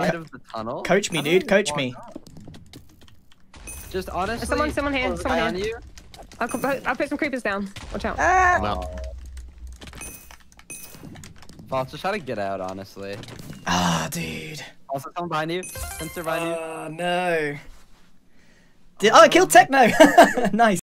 side of the tunnel. Coach me, dude. Coach me. Just honestly. Someone- someone here, someone here. you. I'll, I'll put some creepers down. Watch out. Ah! No. False, just try to get out, honestly. Ah, dude. Also, someone behind you. Sensor behind you. Oh no. Did, oh, I killed Techno. nice.